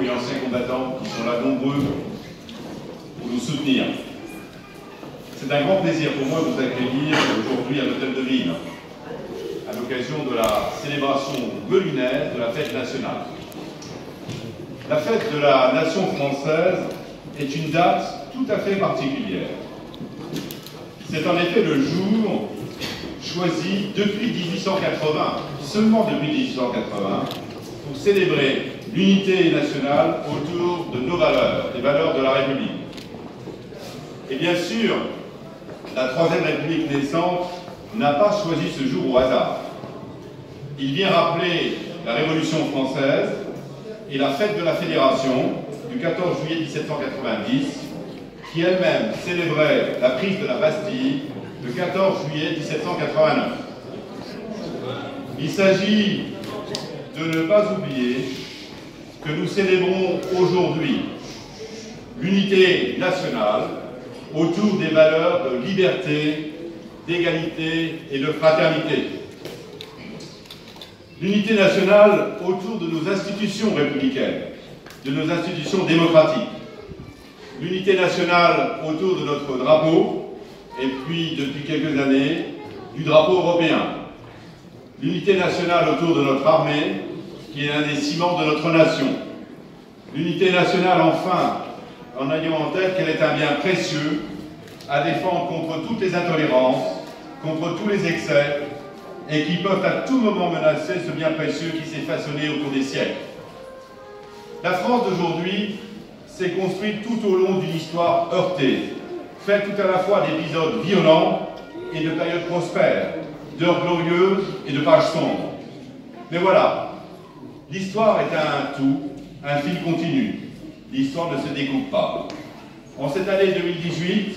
et anciens combattants qui sont là nombreux pour nous soutenir. C'est un grand plaisir pour moi de vous accueillir aujourd'hui à l'Hôtel de Ville, à l'occasion de la célébration melunaire de la fête nationale. La fête de la nation française est une date tout à fait particulière. C'est en effet le jour choisi depuis 1880, seulement depuis 1880, pour célébrer l'unité nationale autour de nos valeurs, les valeurs de la République. Et bien sûr, la Troisième République naissante n'a pas choisi ce jour au hasard. Il vient rappeler la Révolution française et la fête de la Fédération du 14 juillet 1790, qui elle-même célébrait la prise de la Bastille le 14 juillet 1789. Il s'agit de ne pas oublier que nous célébrons aujourd'hui l'unité nationale autour des valeurs de liberté, d'égalité et de fraternité. L'unité nationale autour de nos institutions républicaines, de nos institutions démocratiques. L'unité nationale autour de notre drapeau, et puis depuis quelques années, du drapeau européen. L'unité nationale autour de notre armée, qui est un des ciments de notre nation. L'unité nationale, enfin, en ayant en tête qu'elle est un bien précieux à défendre contre toutes les intolérances, contre tous les excès, et qui peuvent à tout moment menacer ce bien précieux qui s'est façonné au cours des siècles. La France d'aujourd'hui s'est construite tout au long d'une histoire heurtée, faite tout à la fois d'épisodes violents et de périodes prospères, d'heures glorieuses et de pages sombres. Mais voilà, l'histoire est un tout, un fil continu. L'histoire ne se découpe pas. En cette année 2018,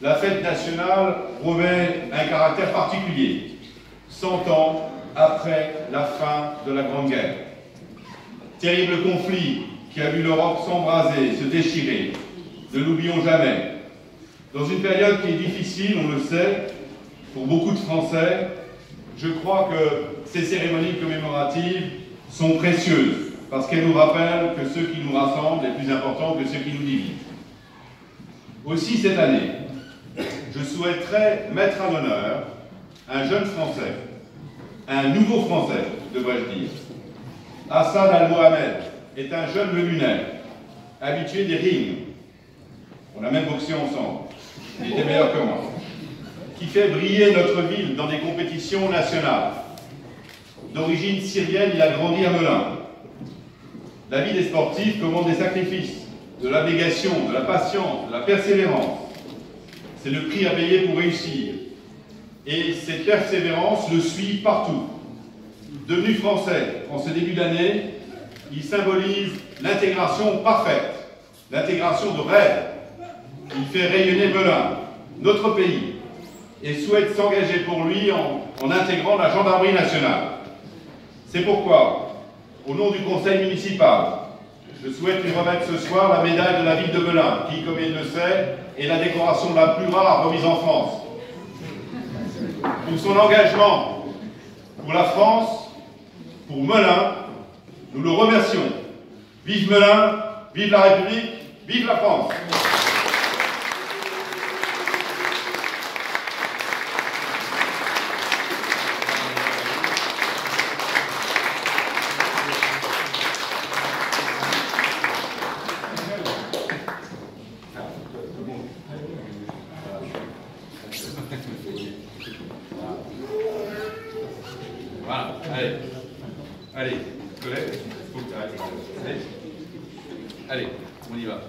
la fête nationale revêt un caractère particulier, 100 ans après la fin de la Grande Guerre. Terrible conflit qui a vu l'Europe s'embraser, se déchirer, ne l'oublions jamais. Dans une période qui est difficile, on le sait, pour beaucoup de Français, je crois que ces cérémonies commémoratives sont précieuses parce qu'elles nous rappellent que ce qui nous rassemble est plus important que ce qui nous divise. Aussi cette année, je souhaiterais mettre à l'honneur un jeune Français, un nouveau Français, devrais-je dire. Hassan Al-Mohamed est un jeune melunaire, habitué des rings. On a même boxé ensemble. Il était meilleur que moi. Qui fait briller notre ville dans des compétitions nationales. D'origine syrienne, il a grandi à Melun. La vie des sportifs commande des sacrifices, de l'abnégation, de la patience, de la persévérance. C'est le prix à payer pour réussir. Et cette persévérance le suit partout. Devenu français en ce début d'année, il symbolise l'intégration parfaite, l'intégration de rêve. Il fait rayonner Melun, notre pays, et souhaite s'engager pour lui en, en intégrant la gendarmerie nationale. C'est pourquoi, au nom du conseil municipal, je souhaite lui remettre ce soir la médaille de la ville de Melun, qui, comme il le sait, est la décoration la plus rare remise en France. Pour son engagement pour la France, pour Melun, nous le remercions. Vive Melun, vive la République, vive la France Allez. Allez, collègue. Allez. Allez, on y va.